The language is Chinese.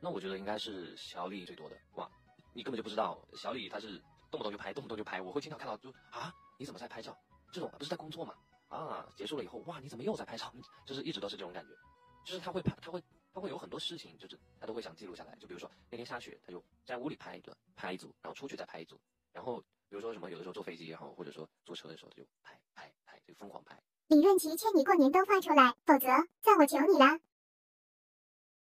那我觉得应该是小李最多的哇，你根本就不知道小李他是动不动就拍，动不动就拍，我会经常看到就啊你怎么在拍照？这种不是在工作吗？啊结束了以后哇你怎么又在拍照？就是一直都是这种感觉，就是他会拍他会他会有很多事情，就是他都会想记录下来。就比如说那天下雪，他就在屋里拍一段，拍一组，然后出去再拍一组，然后比如说什么有的时候坐飞机也好，或者说坐车的时候他就拍拍拍就疯狂拍。李润奇劝你过年都发出来，否则算我求你啦。